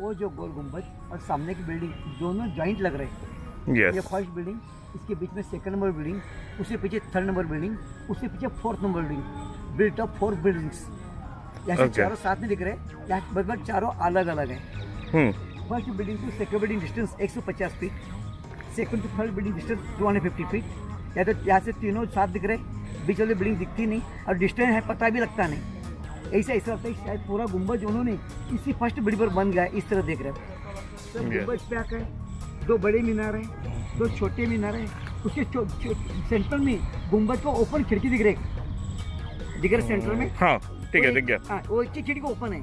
वो जो गोल गुंबद और सामने की बिल्डिंग दोनों जॉइंट लग रहे हैं। ये फ़र्स्ट बिल्डिंग इसके बीच में सेकंड नंबर बिल्डिंग उसके पीछे थर्ड नंबर बिल्डिंग उसके पीछे fourth number building built up fourth buildings यहाँ से Okay. चारों साथ में दिख रहे हैं। यहाँ चारों अलग अलग है first building to second building distance 150 feet second to third building distance 250 feet या तो यहाँ से तीनों साथ दिख रहे हैं। बीच वाली बिल्डिंग दिखती नहीं और डिस्टेंस है पता भी लगता नहीं। ऐसा ऐसा लगता है शायद पूरा गुम्बज उन्होंने इसी फ़र्स्ट बिल्डिंग पर बन गया इस तरह देख रहे हो। सब गुम्बज पैक है दो बड़े मीनार हैं दो छोटे मीनार हैं उसके सेंटर में गुम्बज का ओपन खिड़की दिख रही है। दिख रहा सेंटर में? हाँ ठीक है दिख गया। हाँ, वो एक खिड़की ओपन है।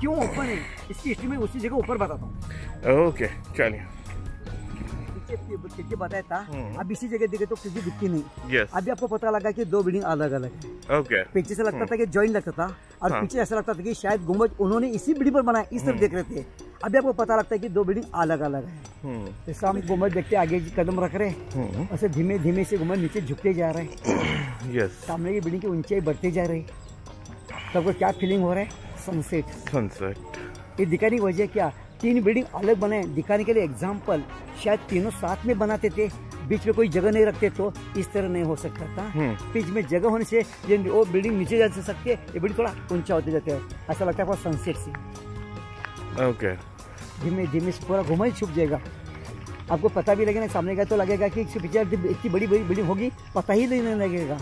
क्यों ओपन है? इसकी हिस्ट्री में उसी जगह ऊपर बताता हूँ। ओके चलिए। खिड़की बताया था हम्म। अब इसी जगह दिखे तो खिड़की दिखती नहीं। अभी आपको पता लगा कि दो बिल्डिंग अलग अलग है पीछे से लगता था कि जॉइंट लगता था और हाँ। पीछे ऐसा लगता था कि शायद गुम्बज उन्होंने इसी बिल्डिंग पर बनाया इस तरफ़ देख रहे थे। अभी आपको पता लगता है कि दो बिल्डिंग अलग अलग है। हम्म। जैसे हम गुम्बज देखते आगे कदम रख रहे हैं। हम्म। ऐसे धीमे धीमे से गुम्बज नीचे झुकते जा रहे हैं। यस सामने की बिल्डिंग की ऊंचाई बढ़ती जा रही सबको क्या फीलिंग हो रहा है? सनसेट सनसेट ये दिखाने की वजह क्या? तीन बिल्डिंग अलग बनाए दिखाने के लिए एग्ज़ाम्पल शायद तीनों साथ में बनाते थे बीच में कोई जगह नहीं रखते तो इस तरह नहीं हो सकता था। हम्म। बीच में जगह होने से ये वो बिल्डिंग नीचे जा सकती है ये बिल्डिंग थोड़ा ऊँचा होते जाते हैं। ऐसा लगता है सनसेट से ओके धीमे धीमे पूरा घुमा ही छुप जाएगा। आपको पता भी लगेगा सामने का तो लगेगा कि इसके पीछे इतनी बड़ी बड़ी बिल्डिंग होगी पता ही नहीं लगेगा।